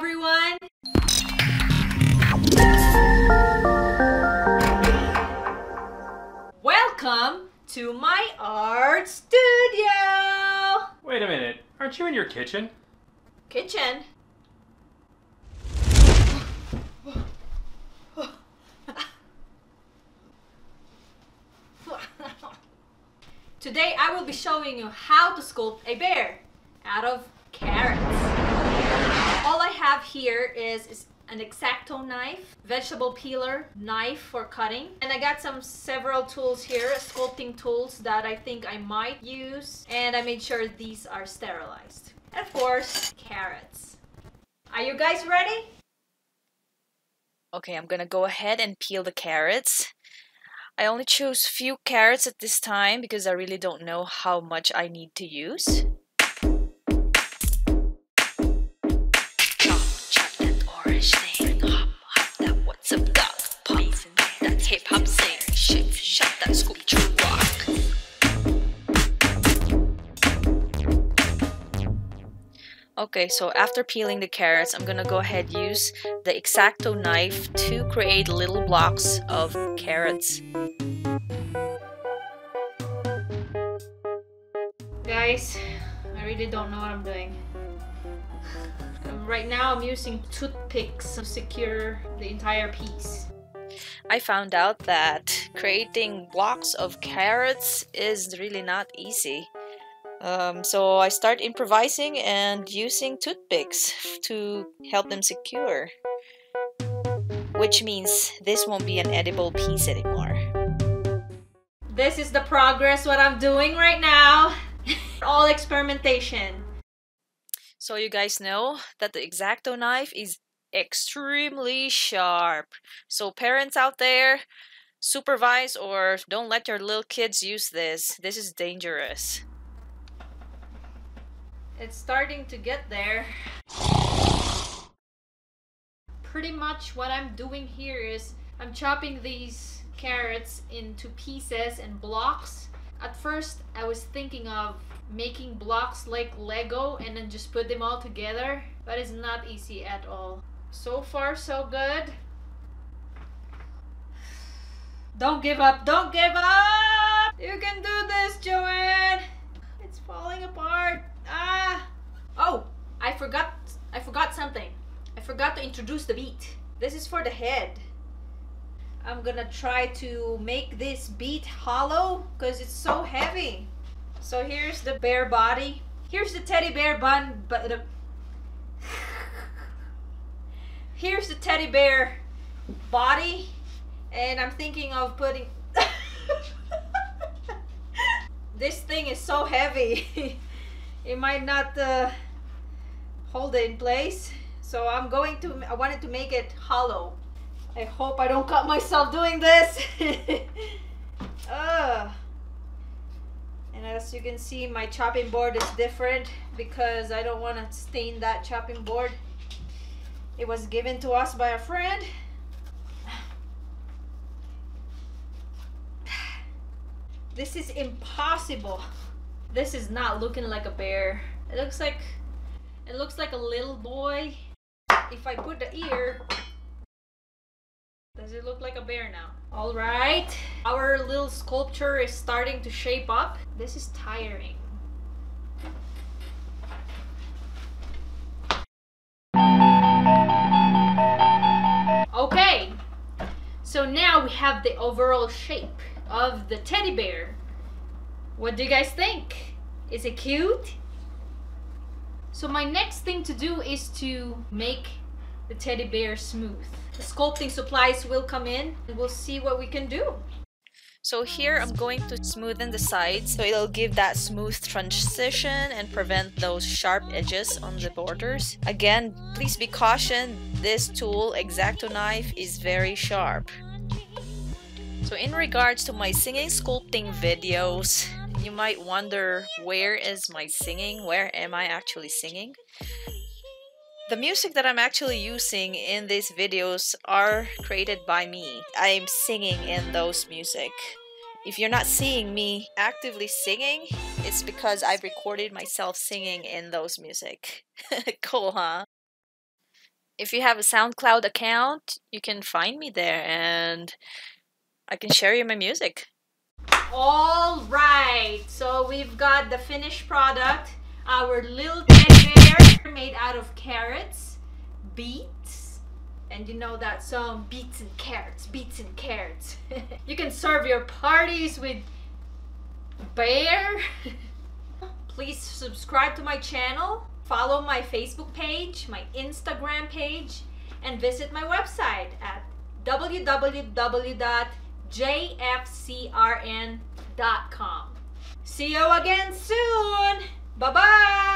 everyone! Welcome to my art studio! Wait a minute. Aren't you in your kitchen? Kitchen? Today I will be showing you how to sculpt a bear out of carrots. Have here is, is an X-Acto knife, vegetable peeler, knife for cutting, and I got some several tools here, sculpting tools that I think I might use, and I made sure these are sterilized. And of course, carrots. Are you guys ready? Okay, I'm gonna go ahead and peel the carrots. I only chose few carrots at this time because I really don't know how much I need to use. Okay, so after peeling the carrots, I'm gonna go ahead use the X-Acto knife to create little blocks of carrots. Guys, I really don't know what I'm doing. Um, Right now I'm using toothpicks to secure the entire piece. I found out that creating blocks of carrots is really not easy. Um, so I start improvising and using toothpicks to help them secure. Which means this won't be an edible piece anymore. This is the progress what I'm doing right now. All experimentation. So you guys know that the X-Acto knife is extremely sharp. So parents out there, supervise or don't let your little kids use this. This is dangerous. It's starting to get there. Pretty much what I'm doing here is I'm chopping these carrots into pieces and blocks. At first, I was thinking of making blocks like Lego and then just put them all together, but it's not easy at all. So far, so good. Don't give up, don't give up! You can do this, Joan! It's falling apart. Ah! Oh, I forgot I forgot something. I forgot to introduce the beet. This is for the head. I'm gonna try to make this beet hollow because it's so heavy. So here's the bear body. Here's the teddy bear bun, but the here's the teddy bear body, and I'm thinking of putting. this thing is so heavy, it might not uh, hold it in place. So I'm going to. I wanted to make it hollow. I hope I don't cut myself doing this. Ugh. And as you can see, my chopping board is different because I don't want to stain that chopping board. It was given to us by a friend. This is impossible. This is not looking like a bear. It looks like it looks like a little boy. If I put the ear, does it look like a bear now? All right, our little sculpture is starting to shape up. This is tiring. Now we have the overall shape of the teddy bear. What do you guys think? Is it cute? So my next thing to do is to make the teddy bear smooth. The sculpting supplies will come in and we'll see what we can do. So here I'm going to smoothen the sides so it'll give that smooth transition and prevent those sharp edges on the borders. Again, please be cautioned, this tool, X-Acto knife, is very sharp. So in regards to my singing sculpting videos, you might wonder where is my singing? Where am I actually singing? The music that I'm actually using in these videos are created by me. I'm singing in those music. If you're not seeing me actively singing, it's because I've recorded myself singing in those music. cool, huh? If you have a SoundCloud account, you can find me there and I can share you my music. All right, so we've got the finished product. Our little teddy bear made out of carrots, beets, and you know that song, beets and carrots, beets and carrots. you can serve your parties with bear. Please subscribe to my channel, follow my Facebook page, my Instagram page, and visit my website at www.jfcrn.com. See you again soon. Bye bye.